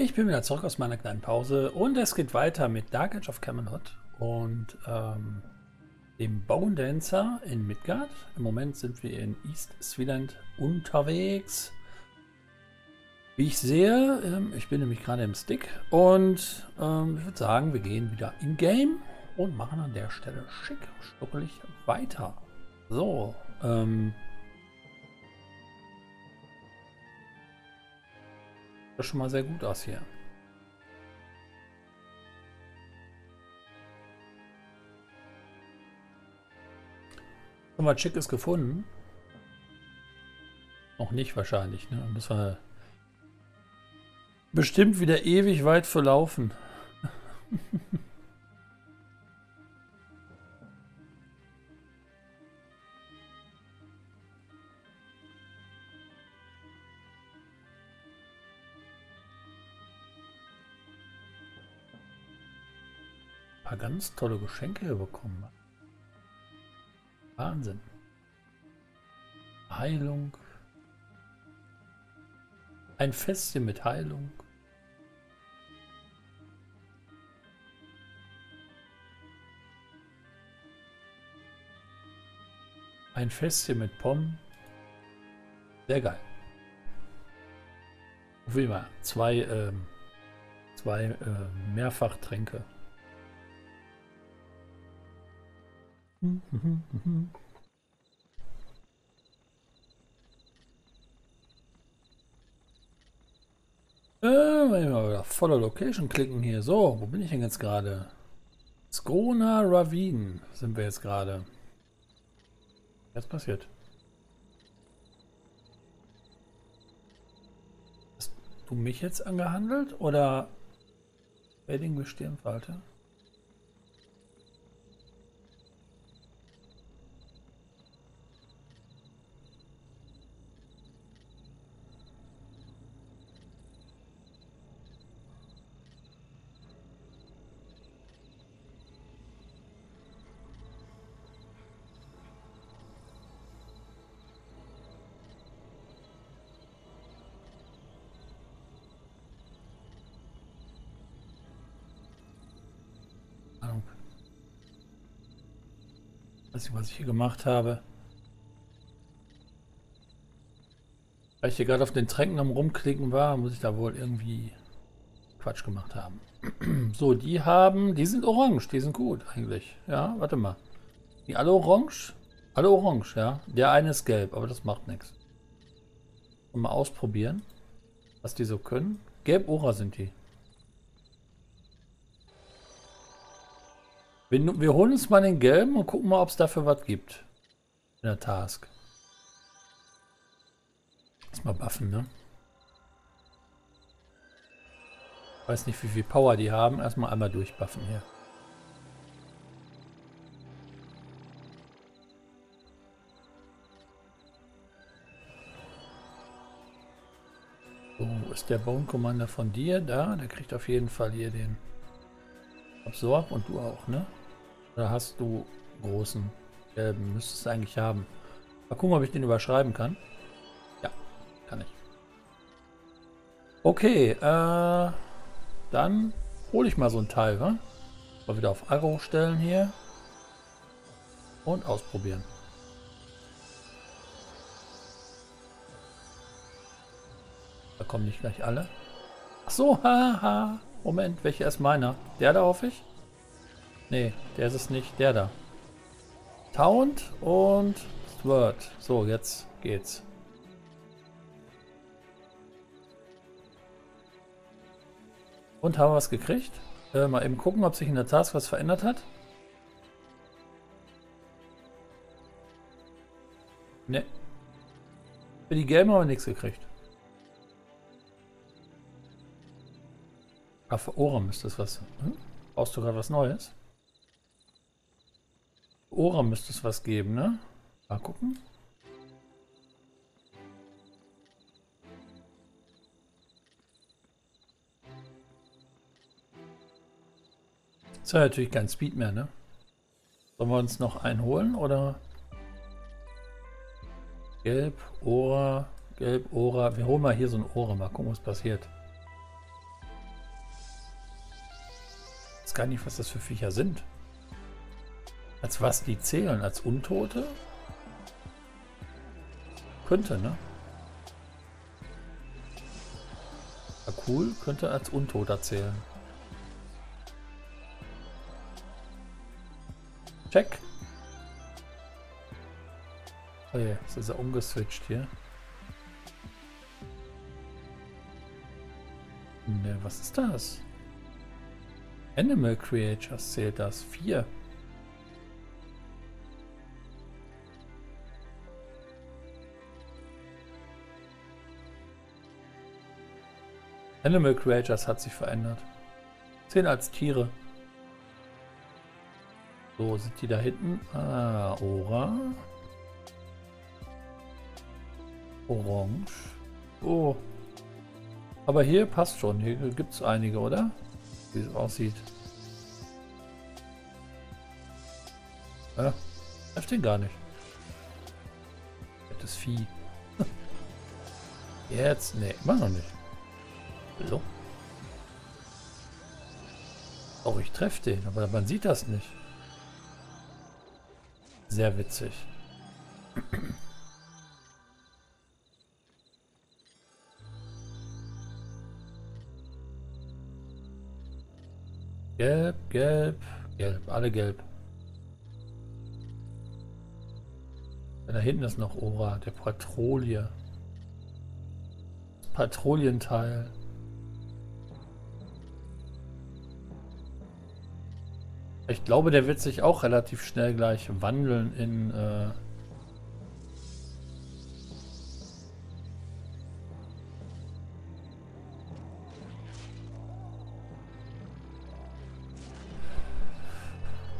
Ich bin wieder zurück aus meiner kleinen Pause und es geht weiter mit Dark Age of Camelot und ähm, dem Bone Dancer in Midgard. Im Moment sind wir in East Sweland unterwegs. Wie ich sehe, ähm, ich bin nämlich gerade im Stick und ähm, ich würde sagen, wir gehen wieder in Game und machen an der Stelle schick, stuckelig weiter. So, ähm, Das schon mal sehr gut aus hier. Haben wir Schickes gefunden? Noch nicht wahrscheinlich, ne? Müssen wir bestimmt wieder ewig weit verlaufen. paar ganz tolle Geschenke bekommen. Wahnsinn. Heilung. Ein Festchen mit Heilung. Ein Festchen mit Pommes. Sehr geil. Wie immer, zwei, ähm, zwei äh, Mehrfachtränke. Äh, voller Location klicken hier. So, wo bin ich denn jetzt gerade? Skona Ravine sind wir jetzt gerade. Was passiert? Hast du mich jetzt angehandelt oder Wedding Bestirnfalte? Nicht, was ich hier gemacht habe. Weil ich hier gerade auf den Tränken am rumklicken war, muss ich da wohl irgendwie Quatsch gemacht haben. so, die haben, die sind orange, die sind gut eigentlich. Ja, warte mal. Die alle orange? Alle orange, ja. Der eine ist gelb, aber das macht nichts. Mal ausprobieren, was die so können. Gelb-Ora sind die. Wir, wir holen uns mal den gelben und gucken mal, ob es dafür was gibt. In der Task. Erstmal buffen, ne? Weiß nicht, wie viel Power die haben. Erstmal einmal durchbuffen hier. So, ist der Bone Commander von dir da? Der kriegt auf jeden Fall hier den Absorb und du auch, ne? Oder hast du großen gelben? Müsstest du eigentlich haben. Mal gucken, ob ich den überschreiben kann. Ja, kann ich. Okay, äh, dann hole ich mal so ein Teil, wa? Mal wieder auf Agro stellen hier. Und ausprobieren. Da kommen nicht gleich alle. Ach so, haha. Moment, welcher ist meiner? Der da hoffe ich? Nee, der ist es nicht. Der da. Taunt und Sword. So, jetzt geht's. Und haben wir was gekriegt? Äh, mal eben gucken, ob sich in der Task was verändert hat. Ne. Für die Gelben haben wir nichts gekriegt. Ah, für Ohren ist das was. Hm? Brauchst du gerade was Neues? Ora müsste es was geben, ne? Mal gucken. Ist ja natürlich kein Speed mehr, ne? Sollen wir uns noch einen holen oder? Gelb, Ora, Gelb, Ora. Wir holen mal hier so ein Ora, mal gucken, was passiert. gar nicht, was das für Viecher sind. Als was die zählen? Als Untote? Könnte, ne? Cool könnte als Untoter zählen. Check. Oh je, jetzt ist er umgeswitcht hier. Ne, was ist das? Animal Creatures zählt das. Vier. Animal Creatures hat sich verändert. Zehn als Tiere. So, sind die da hinten? Ah, Ora. Orange. Oh. Aber hier passt schon. Hier gibt es einige, oder? Wie es aussieht. Ja, trefft den gar nicht. Das Vieh. Jetzt? Nee, immer noch nicht. Hallo? Auch oh, ich treffe den, aber man sieht das nicht. Sehr witzig. Gelb, gelb, gelb, alle gelb. Da hinten ist noch Ora, der Patrouille. Patrouillenteil. Ich glaube, der wird sich auch relativ schnell gleich wandeln in... Äh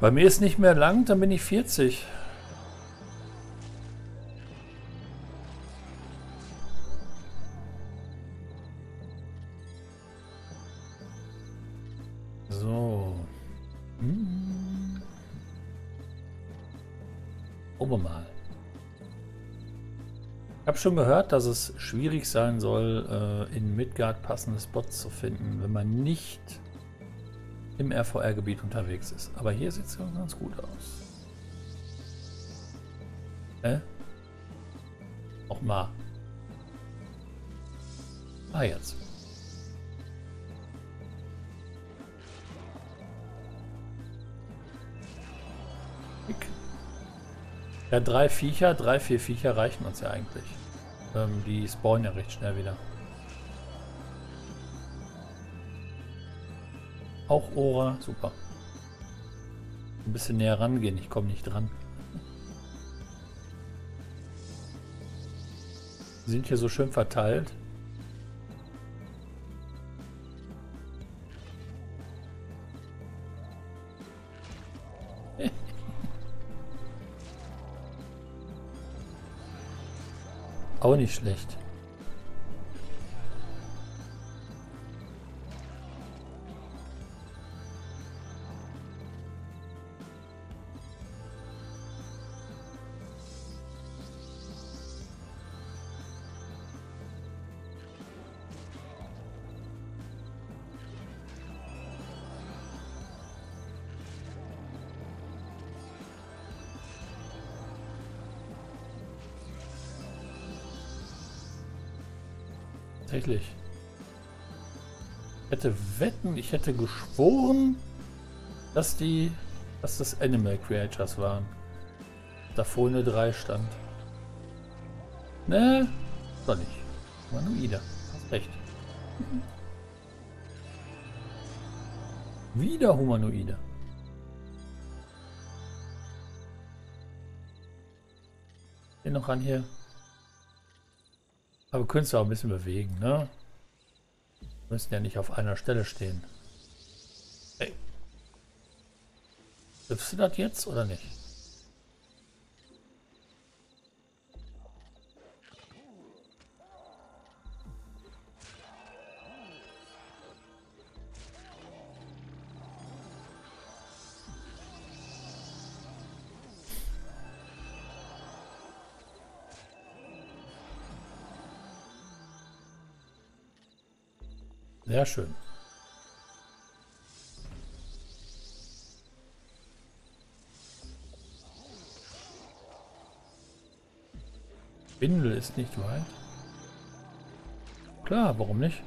Bei mir ist nicht mehr lang, dann bin ich 40. habe schon gehört, dass es schwierig sein soll, äh, in Midgard passende Spots zu finden, wenn man nicht im RVR-Gebiet unterwegs ist. Aber hier sieht es ganz gut aus. Hä? Noch mal. Ah, jetzt. Ja, drei Viecher, drei, vier Viecher reichen uns ja eigentlich. Ähm, die spawnen ja recht schnell wieder. Auch Ora, super. Ein bisschen näher rangehen, ich komme nicht dran. Sind hier so schön verteilt. Nicht schlecht. Tatsächlich. Ich hätte wetten, ich hätte geschworen, dass die, dass das Animal Creatures waren. Da vorne 3 stand. Ne, doch nicht. Humanoide. Hast recht. Wieder Humanoide. Hier noch an hier. Aber könntest du auch ein bisschen bewegen, ne? Wir müssen ja nicht auf einer Stelle stehen. Hey. Triffst du das jetzt oder nicht? schön. Bindel ist nicht weit. Klar, warum nicht?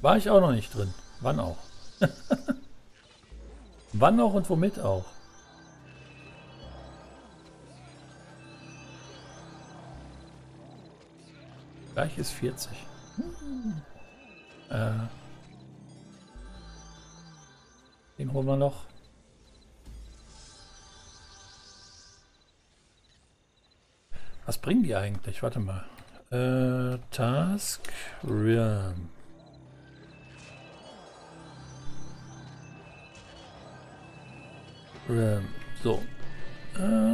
War ich auch noch nicht drin. Wann auch? Wann auch und womit auch? Gleich ist 40. Hm. Äh, den holen wir noch. Was bringen die eigentlich? Warte mal. Äh, Task Realm. Ähm, so. Äh.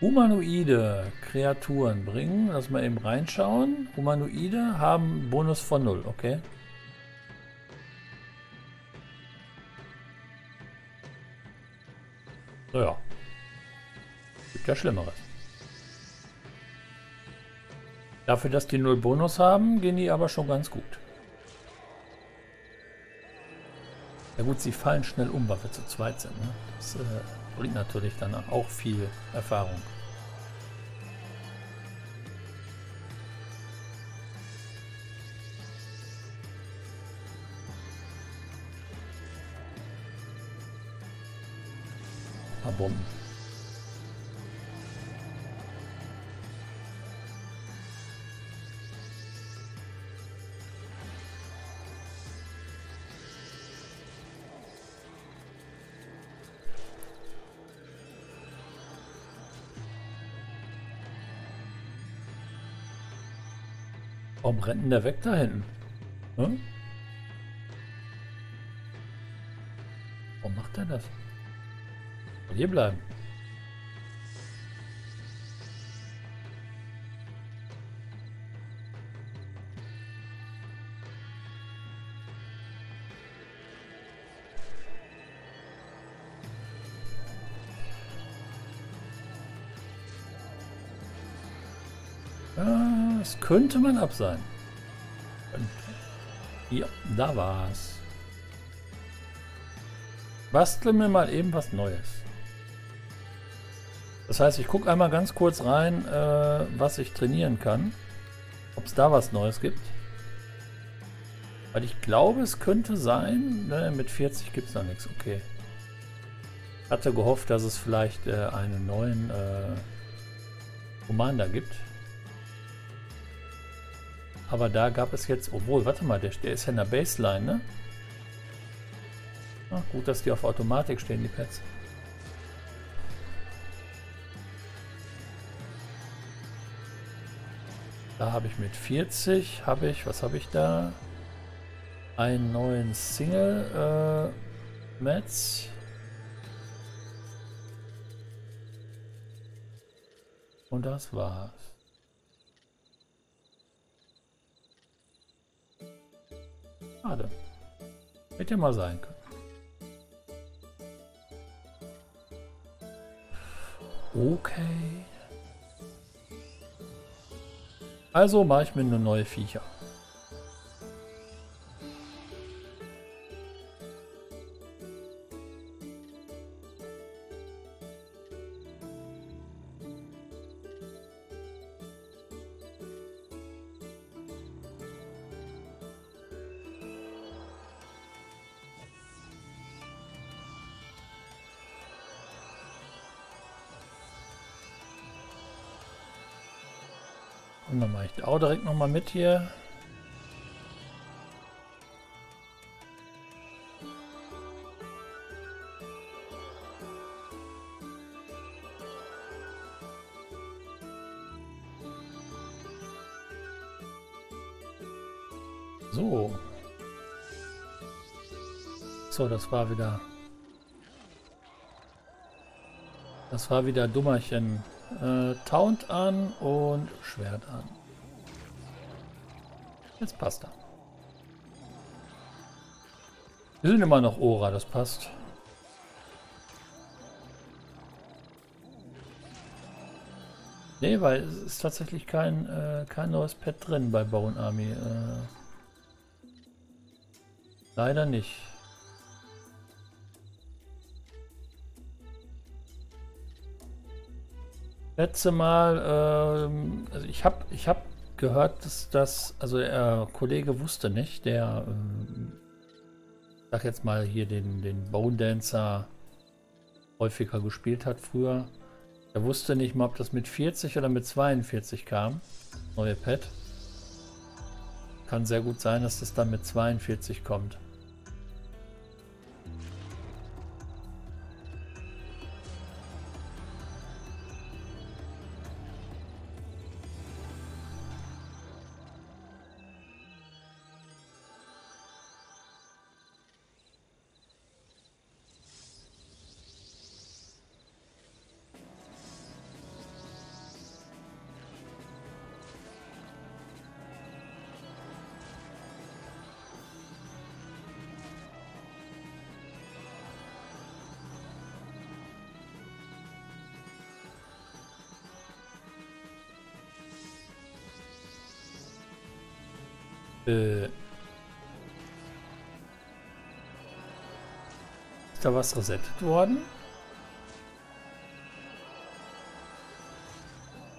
Humanoide Kreaturen bringen. Lass mal eben reinschauen. Humanoide haben Bonus von 0, okay. Naja. Gibt ja Schlimmeres. Dafür, dass die 0 Bonus haben, gehen die aber schon ganz gut. Ja gut, sie fallen schnell um, weil wir zu zweit sind. Ne? Das äh, bringt natürlich dann auch viel Erfahrung. Bomben. Warum rennt denn der weg da hinten? Hm? Warum macht er das? Hier bleiben. Könnte man ab sein. Ja, da war's. Bastle mir mal eben was Neues. Das heißt, ich gucke einmal ganz kurz rein, äh, was ich trainieren kann. Ob es da was Neues gibt. Weil ich glaube, es könnte sein, ne, mit 40 gibt es da nichts. Okay. Hatte gehofft, dass es vielleicht äh, einen neuen äh, Commander gibt. Aber da gab es jetzt, obwohl, warte mal, der, der ist ja in der Baseline, ne? Ach, gut, dass die auf Automatik stehen, die Pads. Da habe ich mit 40, habe ich, was habe ich da? Einen neuen Single äh, Mats. Und das war's. Schade. Hätte mal sein können. Okay. Also mache ich mir eine neue Viecher. Auch direkt nochmal mit hier. So. So, das war wieder... Das war wieder Dummerchen. Äh, Taunt an und Schwert an. Jetzt passt er. Wir sind immer noch Ora, das passt. Nee, weil es ist tatsächlich kein, äh, kein neues Pet drin bei Bone Army. Äh, Leider nicht. Letzte Mal, ähm, also ich habe ich hab gehört, dass das, also der Kollege wusste nicht, der, ähm, sag jetzt mal hier den, den Bone Dancer häufiger gespielt hat früher. Er wusste nicht mal, ob das mit 40 oder mit 42 kam. Neue Pad. Kann sehr gut sein, dass das dann mit 42 kommt. Äh, ist da was resettet worden?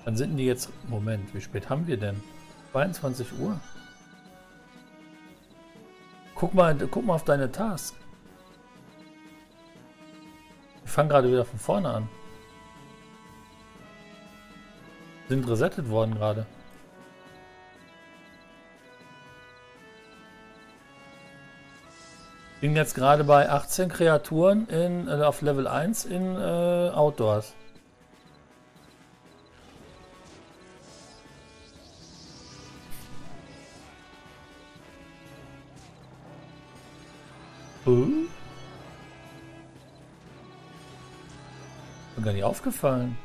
Dann sind die jetzt... Moment, wie spät haben wir denn? 22 Uhr? Guck mal, guck mal auf deine Task. Wir fangen gerade wieder von vorne an. Sind resettet worden gerade. Bin jetzt gerade bei 18 Kreaturen in, äh, auf Level 1 in äh, Outdoors. Mir gar nicht aufgefallen.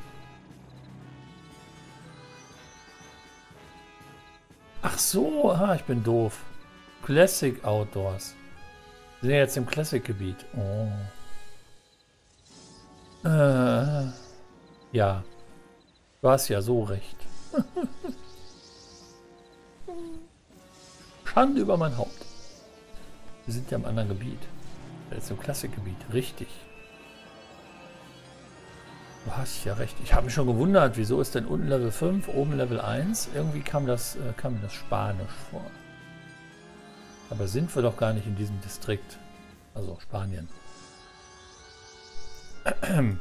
Ach so, ah, ich bin doof. Classic Outdoors. Wir sind jetzt im Classic-Gebiet. Oh. Äh, ja. Du hast ja so recht. Schande über mein Haupt. Wir sind ja im anderen Gebiet. Jetzt im Klassikgebiet. Richtig. Du hast ja recht. Ich habe mich schon gewundert, wieso ist denn unten Level 5, oben Level 1? Irgendwie kam das, äh, kam mir das Spanisch vor. Aber sind wir doch gar nicht in diesem Distrikt. Also Spanien.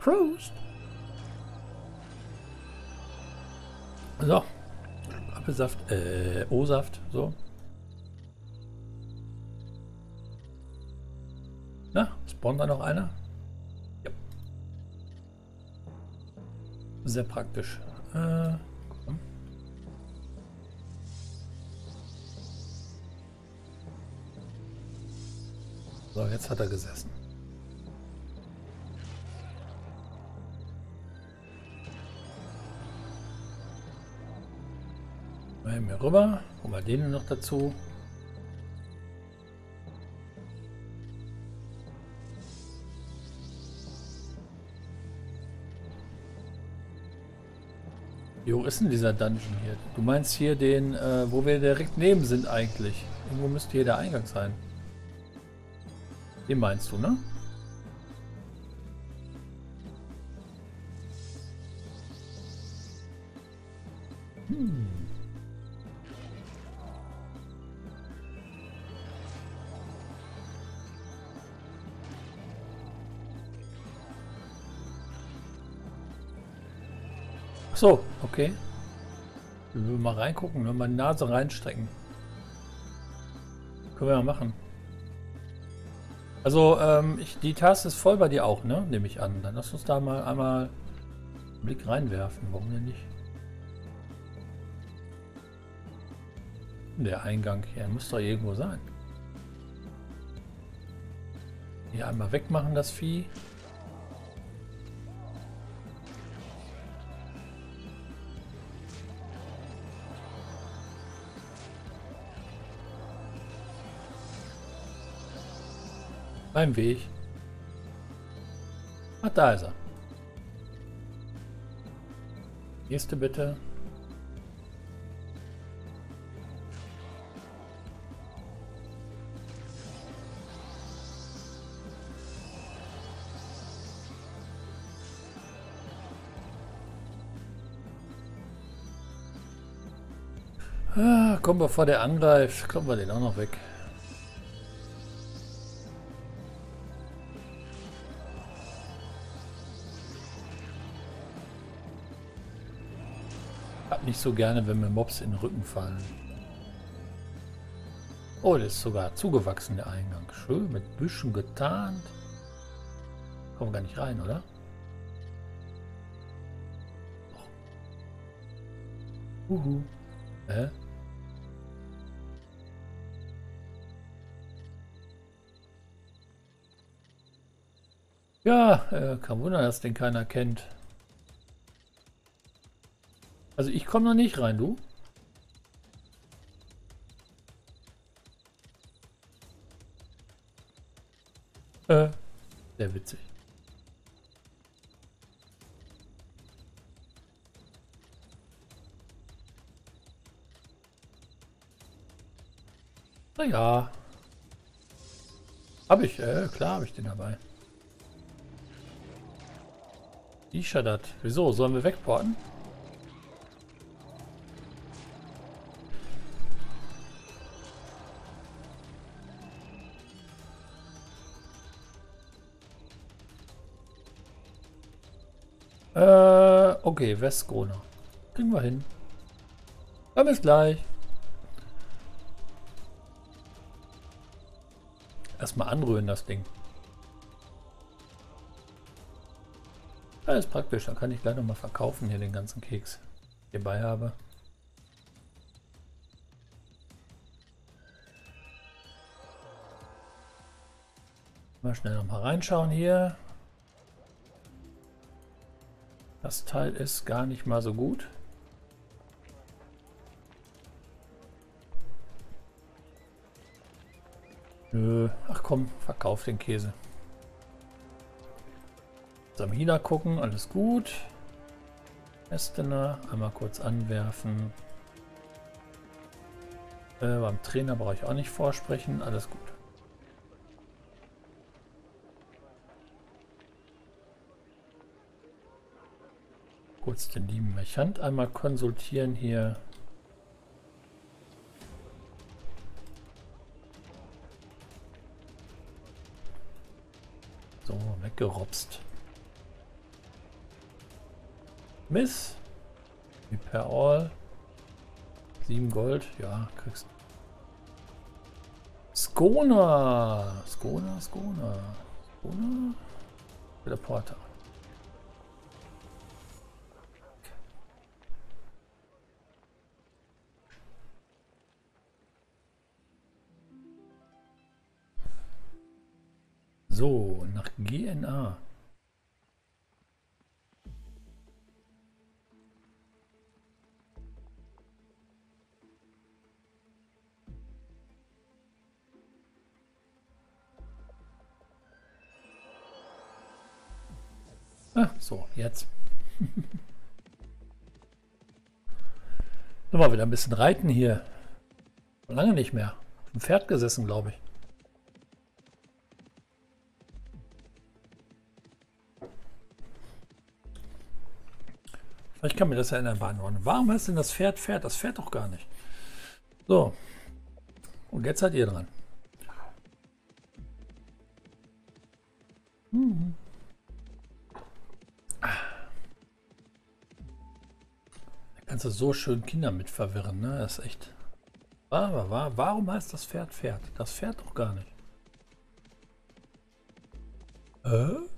Prost! So. Apfelsaft, äh, O-Saft, so. Na, spawnt da noch einer? Sehr praktisch. Äh, so, jetzt hat er gesessen. Mal hier rüber. Guck mal den noch dazu. Wie ist denn dieser Dungeon hier? Du meinst hier den, äh, wo wir direkt neben sind eigentlich. Irgendwo müsste hier der Eingang sein. Den meinst du, ne? Hm. So, okay. Wir will mal reingucken, wir mal die Nase reinstrecken. Können wir mal machen. Also, ähm, ich, die Taste ist voll bei dir auch, ne? Nehme ich an. Dann lass uns da mal einmal einen Blick reinwerfen. Warum denn nicht? Der Eingang hier muss doch irgendwo sein. Hier einmal wegmachen, das Vieh. Beim Weg. Ach, da ist er. Nächste bitte. Ah, komm, bevor der angreift, kommen wir den auch noch weg. Nicht so gerne, wenn mir Mobs in den Rücken fallen. Oh, das ist sogar zugewachsen, der Eingang. Schön, mit Büschen getarnt. Kommen gar nicht rein, oder? Uhu. Hä? Ja, äh, kein Wunder, dass den keiner kennt. Also ich komme noch nicht rein, du? Äh, sehr witzig. Naja. Habe ich, äh, klar habe ich den dabei. Ishadat. Wieso? Sollen wir wegporten? Äh, okay, Westgrona. Kriegen wir hin. Dann bis gleich. Erstmal anrühren das Ding. Ja, ist praktisch. Dann kann ich gleich nochmal verkaufen hier den ganzen Keks, den ich hierbei habe. Mal schnell nochmal reinschauen hier. Das Teil ist gar nicht mal so gut. Nö. Ach komm, verkauf den Käse. Samina gucken, alles gut. Estener, einmal kurz anwerfen. Äh, beim Trainer brauche ich auch nicht vorsprechen, alles gut. Kurz den lieben Mechant einmal konsultieren hier. So, weggeropst. Miss. Wie per All. 7 Gold. Ja, kriegst Skona. Skona, Skona. Skona. Teleporter. So, nach GNA. Ah, so, jetzt. Nochmal wieder ein bisschen reiten hier. Lange nicht mehr. Auf Pferd gesessen, glaube ich. Ich kann mir das ja in der Bahn beantworten. Warum heißt denn das Pferd Pferd? Das fährt doch gar nicht. So. Und jetzt seid ihr dran. Mhm. kannst du so schön Kinder mit verwirren, ne? Das ist echt. Aber war, warum heißt das Pferd Pferd? Das fährt doch gar nicht. Äh?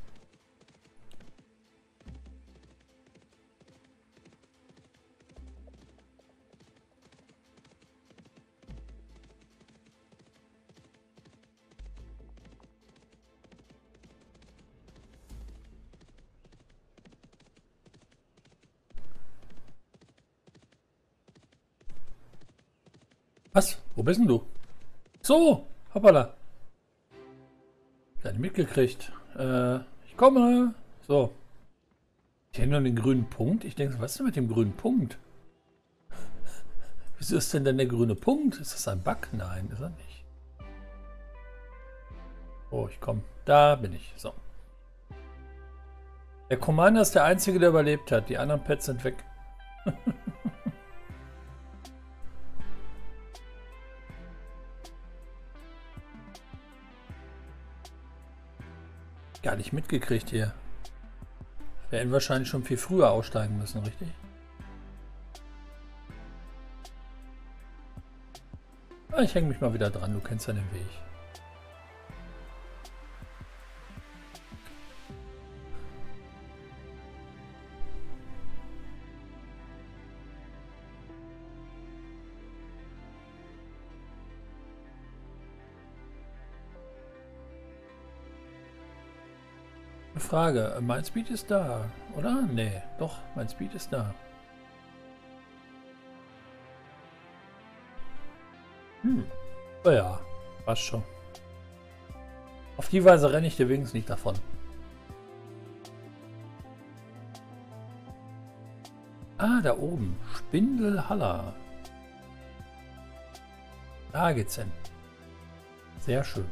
Was? Wo bist denn du? So, hoppala. Nicht mitgekriegt. Äh, ich komme. So. Ich hätte nur den grünen Punkt. Ich denke, was ist denn mit dem grünen Punkt? Wieso ist denn denn der grüne Punkt? Ist das ein Bug? Nein, ist er nicht. Oh, ich komme. Da bin ich. So. Der Commander ist der Einzige, der überlebt hat. Die anderen Pets sind weg. Gar nicht mitgekriegt hier. Wir hätten wahrscheinlich schon viel früher aussteigen müssen, richtig? Ah, ich hänge mich mal wieder dran, du kennst ja den Weg. Frage. Mein Speed ist da, oder? Nee, doch, mein Speed ist da. Hm. Oh ja, passt schon. Auf die Weise renne ich dir wenigstens nicht davon. Ah, da oben. Spindelhaller. Da geht's hin. Sehr schön.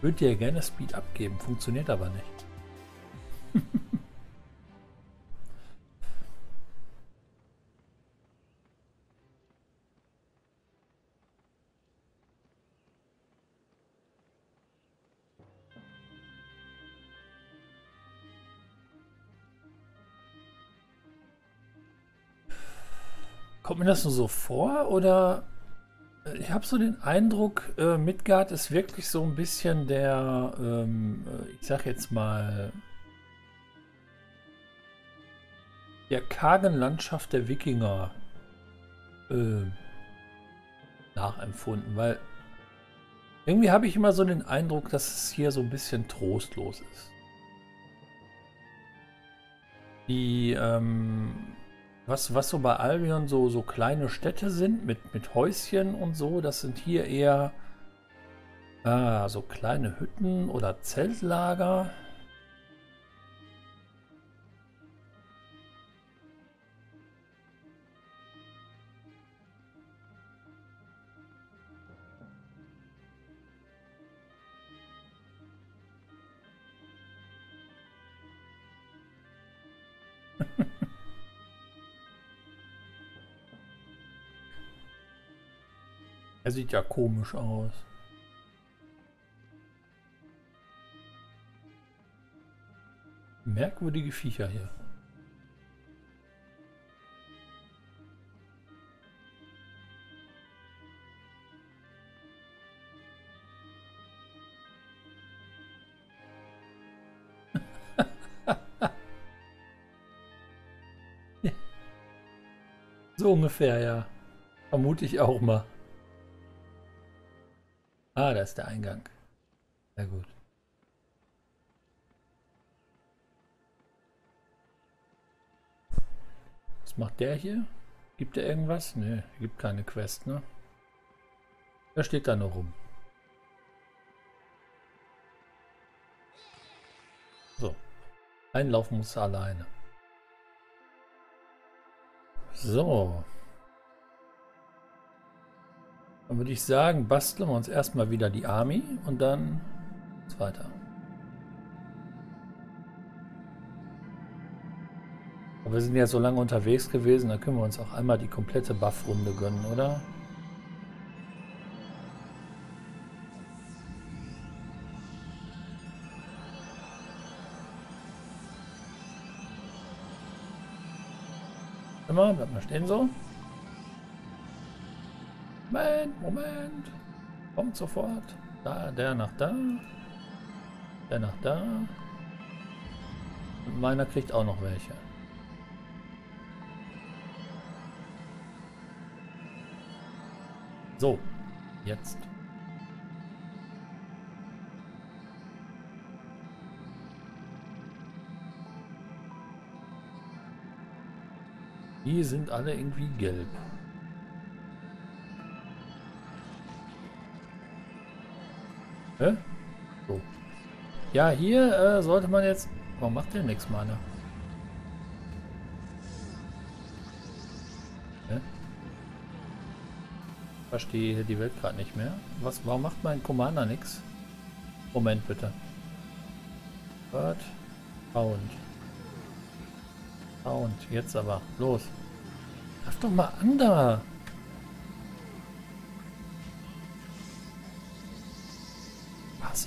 Würde dir gerne Speed abgeben, funktioniert aber nicht. Kommt mir das nur so vor oder ich habe so den Eindruck, äh, Midgard ist wirklich so ein bisschen der, ähm, äh, ich sag jetzt mal, der kargen Landschaft der Wikinger äh, nachempfunden, weil irgendwie habe ich immer so den Eindruck, dass es hier so ein bisschen trostlos ist. Die, ähm, was, was so bei Albion so, so kleine Städte sind mit, mit Häuschen und so, das sind hier eher ah, so kleine Hütten oder Zeltlager. Er sieht ja komisch aus. Merkwürdige Viecher hier. so ungefähr, ja. Vermute ich auch mal. Ah, da ist der Eingang. Sehr gut. Was macht der hier? Gibt er irgendwas? Ne, gibt keine Quest, ne? Der steht da nur rum. So. Einlaufen muss er alleine. So. Dann würde ich sagen, basteln wir uns erstmal wieder die Army und dann weiter. Aber wir sind ja so lange unterwegs gewesen, da können wir uns auch einmal die komplette Buff-Runde gönnen, oder? Immer, bleibt mal stehen so. Moment, Moment. Kommt sofort. Da, der nach da. Der nach da. Und meiner kriegt auch noch welche. So, jetzt. Die sind alle irgendwie gelb. Hä? So. Ja, hier äh, sollte man jetzt... Warum macht der nichts? Ja? Verstehe die Welt gerade nicht mehr. Was, warum macht mein Commander nichts? Moment bitte. Bird. Sound. Sound. Jetzt aber. Los. Greif doch mal an da.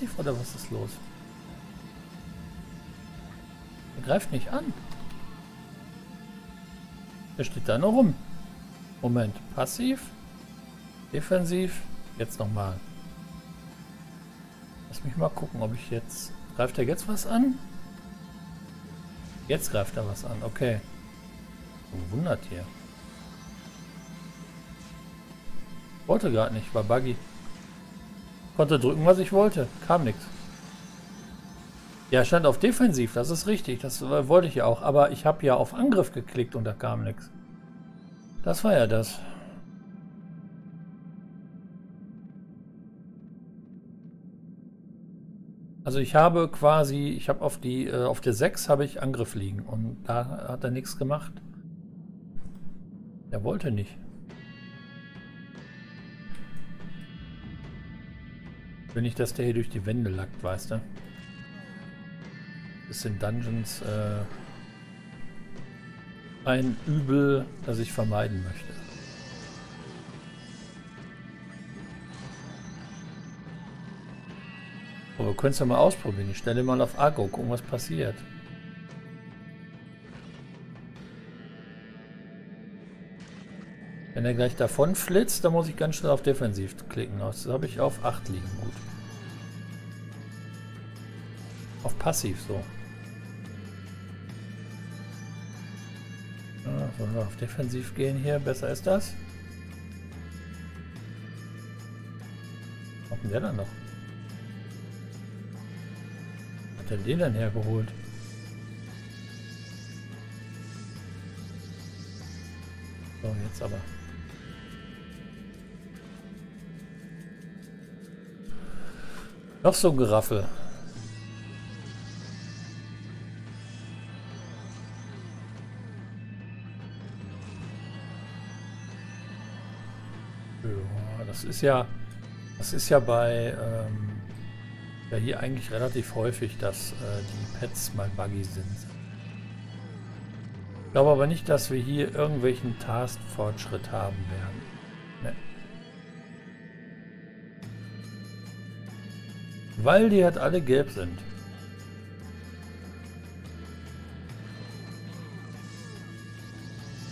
Passiv oder was ist los? Er greift nicht an. Er steht da nur rum. Moment. Passiv. Defensiv. Jetzt nochmal. Lass mich mal gucken, ob ich jetzt... Greift er jetzt was an? Jetzt greift er was an. Okay. Wundert hier. Wollte gerade nicht. War buggy. Konnte drücken, was ich wollte. Kam nichts. Ja, stand auf Defensiv, das ist richtig. Das äh, wollte ich ja auch. Aber ich habe ja auf Angriff geklickt und da kam nichts. Das war ja das. Also ich habe quasi, ich habe auf die, äh, auf der 6 habe ich Angriff liegen und da hat er nichts gemacht. Er wollte nicht. Wenn nicht, dass der hier durch die Wände lackt, weißt du? Ist in Dungeons äh, ein Übel, das ich vermeiden möchte. Aber wir können es ja mal ausprobieren. Ich stelle mal auf Agro, gucken, was passiert. Wenn er gleich davon flitzt, dann muss ich ganz schnell auf Defensiv klicken. Das habe ich auf 8 liegen. Gut. Auf Passiv so. Ja, sollen wir auf Defensiv gehen hier? Besser ist das. Was hat denn der dann noch? Hat er den dann hergeholt? So, jetzt aber. Noch so ein Geraffel. Ja, das ist ja, das ist ja bei ähm, ja hier eigentlich relativ häufig, dass äh, die Pets mal buggy sind. Ich glaube aber nicht, dass wir hier irgendwelchen Taskfortschritt haben werden. Weil die halt alle gelb sind.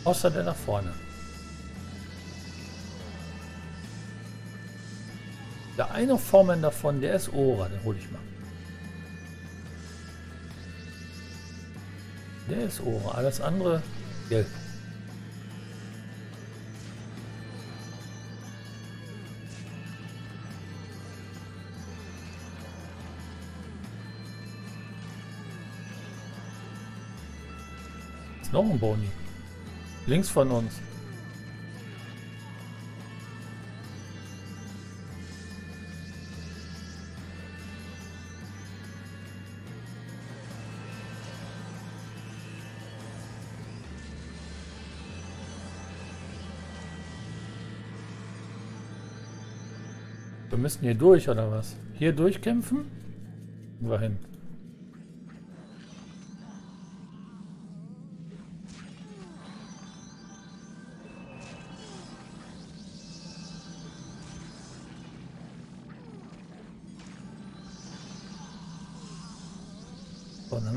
Außer der nach vorne. Der eine Formen davon, der ist Ora, den hole ich mal. Der ist Ora, alles andere gelb. Noch ein Boni. Links von uns. Wir müssen hier durch, oder was? Hier durchkämpfen? Wohin?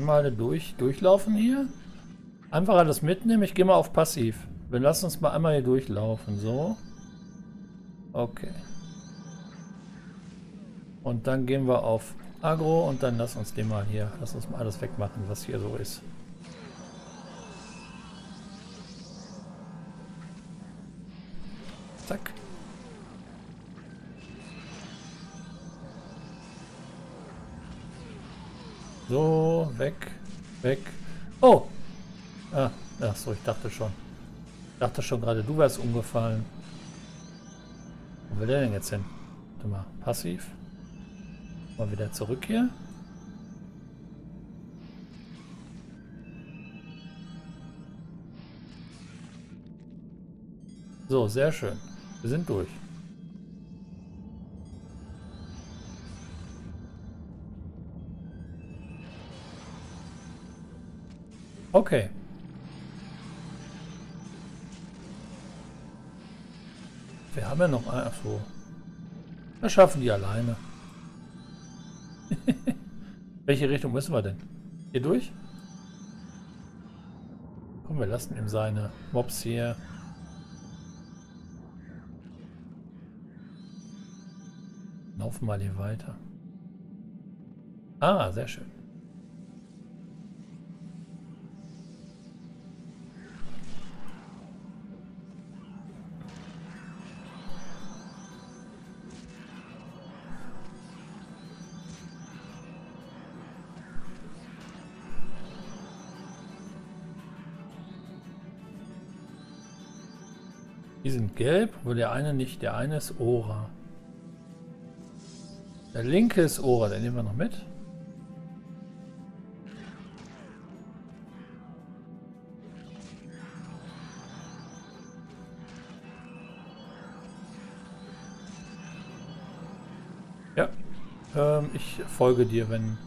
Mal durch, durchlaufen hier. Einfach alles mitnehmen. Ich gehe mal auf Passiv. Wir lassen uns mal einmal hier durchlaufen. So. Okay. Und dann gehen wir auf Agro und dann lass uns den mal hier, lass uns mal alles wegmachen, was hier so ist. Zack. So, weg, weg. Oh! Ah, ach so, ich dachte schon. Ich dachte schon gerade, du wärst umgefallen. Wo will der denn jetzt hin? Warte mal, passiv. Mal wieder zurück hier. So, sehr schön. Wir sind durch. Okay. Wir haben ja noch ein... Achso. Das schaffen die alleine. Welche Richtung müssen wir denn? Hier durch? Komm, wir lassen ihm seine Mobs hier. Laufen mal hier weiter. Ah, sehr schön. Sind gelb, wo der eine nicht. Der eine ist Ora. Der linke ist Ora, den nehmen wir noch mit. Ja, ähm, ich folge dir, wenn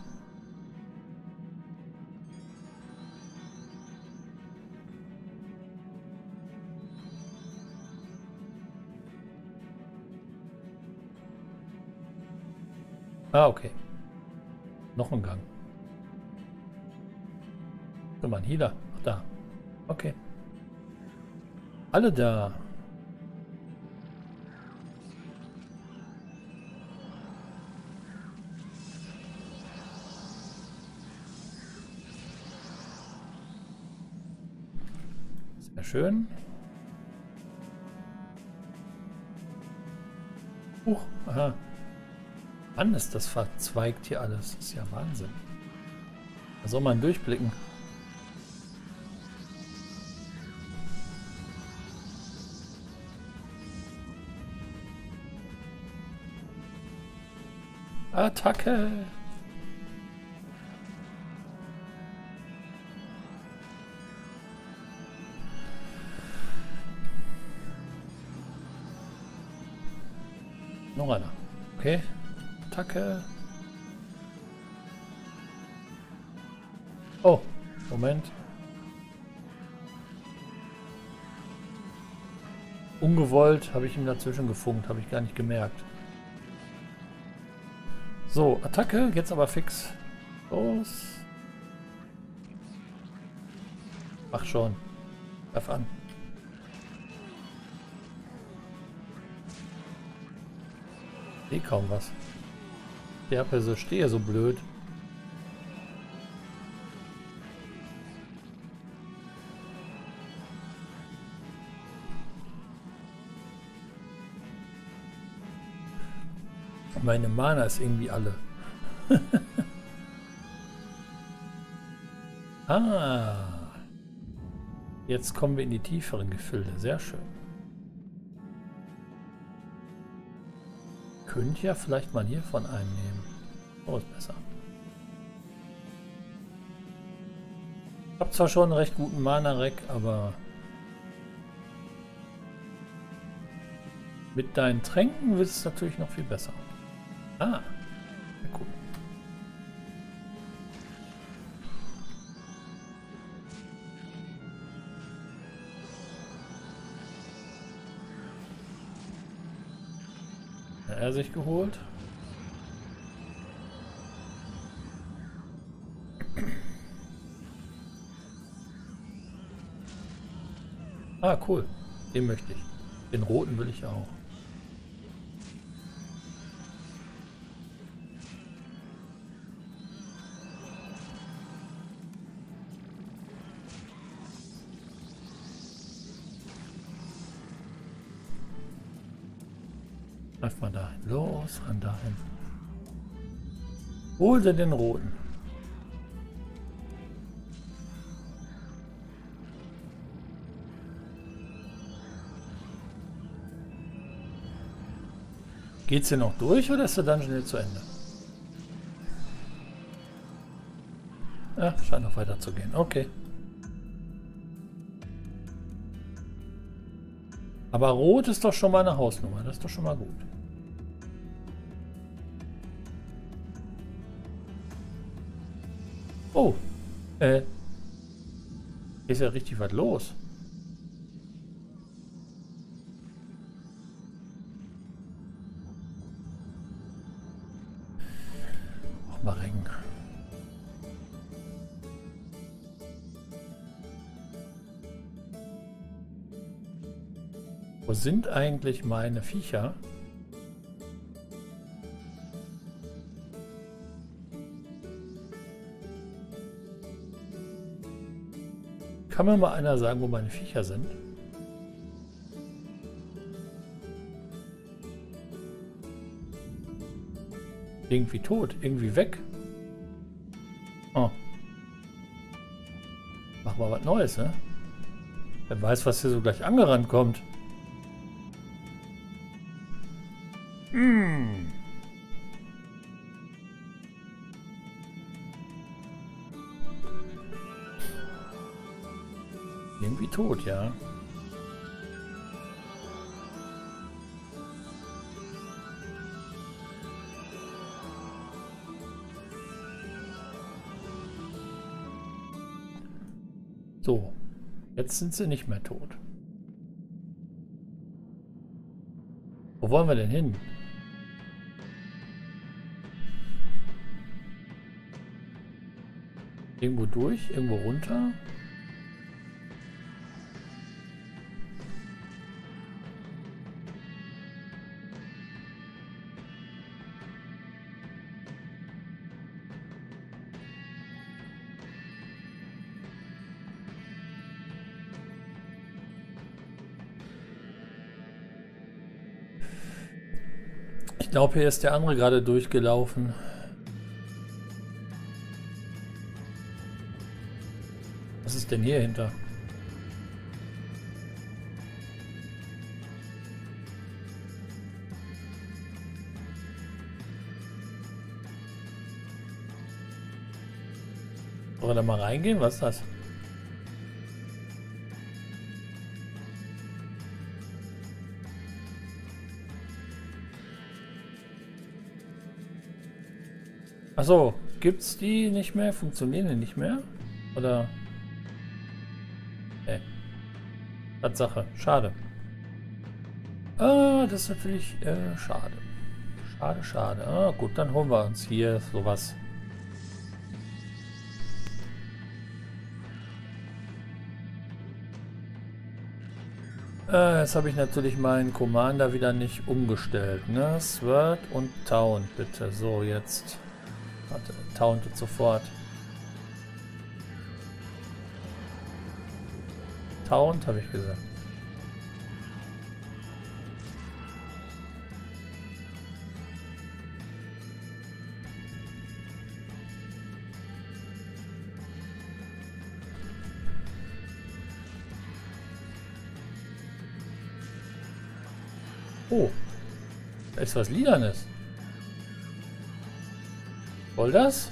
Ah, okay. Noch ein Gang. Guck mal, ein. Ach, da. Okay. Alle da. Sehr schön. Huch, aha. Mann, ist das verzweigt hier alles. Das ist ja Wahnsinn. Da soll man durchblicken. Attacke! Noch einer. Okay. Attacke. Oh, Moment. Ungewollt habe ich ihm dazwischen gefunkt, habe ich gar nicht gemerkt. So, Attacke, jetzt aber fix. Los. Mach schon. Werf an. Sehe kaum was. Der so stehe so blöd. Meine Mana ist irgendwie alle. ah. Jetzt kommen wir in die tieferen Gefilde. Sehr schön. Könnte ja vielleicht mal hiervon einnehmen. Oh, ist besser. Ich habe zwar schon einen recht guten Mana-Rack, aber mit deinen Tränken wird es natürlich noch viel besser. Ah, geholt. Ah, cool. Den möchte ich. Den roten will ich auch. Greif mal dahin. Los, ran dahin. Hol sie den roten. Geht's hier noch durch oder ist der Dungeon jetzt zu Ende? Ja, scheint noch weiter zu gehen. Okay. Aber rot ist doch schon mal eine Hausnummer. Das ist doch schon mal gut. Oh. Äh. Ist ja richtig was los. Sind eigentlich meine Viecher? Kann mir mal einer sagen, wo meine Viecher sind? Irgendwie tot, irgendwie weg. Oh. Machen wir was Neues, ne? Wer weiß, was hier so gleich angerannt kommt. Hm. Irgendwie tot, ja. So, jetzt sind sie nicht mehr tot. Wo wollen wir denn hin? Irgendwo durch? Irgendwo runter? Ich glaube, hier ist der andere gerade durchgelaufen. Ist denn hier hinter? Wollen wir da mal reingehen? Was ist das? Achso, gibt's die nicht mehr? Funktionieren die nicht mehr? Oder? Tatsache. Schade. Ah, das ist natürlich äh, schade. Schade, schade. Ah, gut, dann holen wir uns hier sowas. Äh, jetzt habe ich natürlich meinen Commander wieder nicht umgestellt. Ne? Sword und Town, bitte. So, jetzt. Warte, tauntet sofort. Taunt, habe ich gesagt. Oh, da ist was Lilanes. Voll das?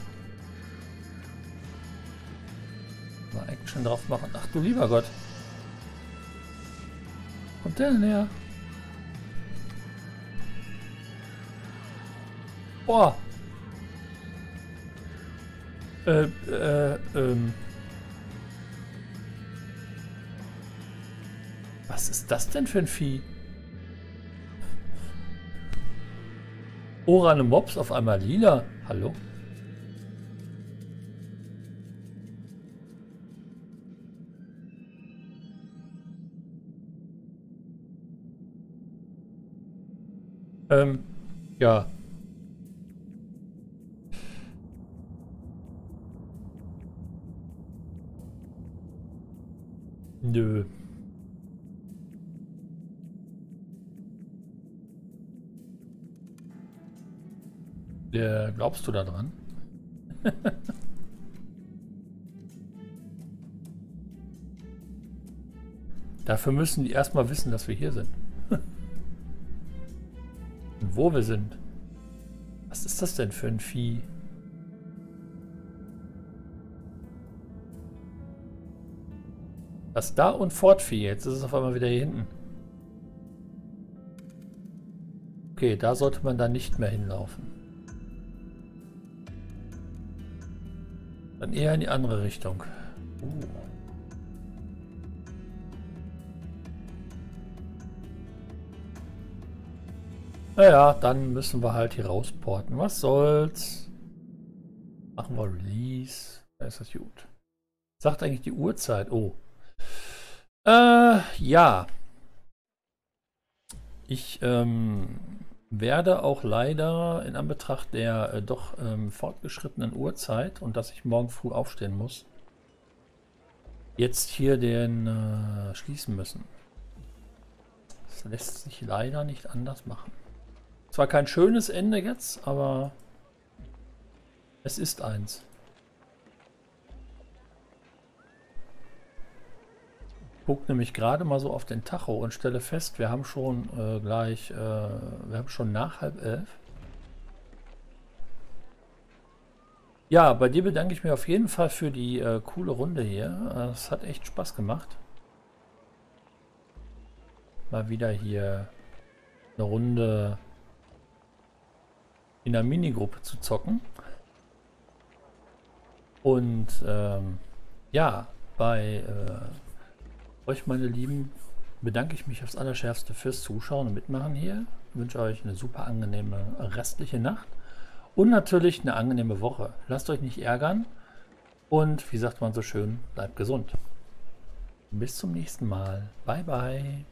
Mal Action drauf machen. Ach du lieber Gott. Denn her? Boah. Äh, äh, ähm. Was ist das denn für ein Vieh? Orane Mobs auf einmal lila. Hallo? Ähm, ja. Nö. Der, glaubst du da dran? Dafür müssen die erstmal wissen, dass wir hier sind wo wir sind. Was ist das denn für ein Vieh? Das da und Fortvieh. Jetzt ist es auf einmal wieder hier hinten. Okay, da sollte man dann nicht mehr hinlaufen. Dann eher in die andere Richtung. Uh. Naja, dann müssen wir halt hier rausporten. Was soll's? Machen wir Release. Da ist das gut. Sagt eigentlich die Uhrzeit. Oh. Äh, ja. Ich ähm, werde auch leider in Anbetracht der äh, doch ähm, fortgeschrittenen Uhrzeit und dass ich morgen früh aufstehen muss, jetzt hier den äh, schließen müssen. Das lässt sich leider nicht anders machen. Zwar kein schönes Ende jetzt, aber es ist eins. gucke nämlich gerade mal so auf den Tacho und stelle fest, wir haben schon äh, gleich, äh, wir haben schon nach halb elf. Ja, bei dir bedanke ich mich auf jeden Fall für die äh, coole Runde hier. Es hat echt Spaß gemacht. Mal wieder hier eine Runde in der Minigruppe zu zocken. Und ähm, ja, bei äh, euch, meine Lieben, bedanke ich mich aufs Allerschärfste fürs Zuschauen und Mitmachen hier. Ich wünsche euch eine super angenehme restliche Nacht und natürlich eine angenehme Woche. Lasst euch nicht ärgern und wie sagt man so schön, bleibt gesund. Bis zum nächsten Mal. Bye, bye.